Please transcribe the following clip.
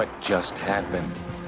What just happened?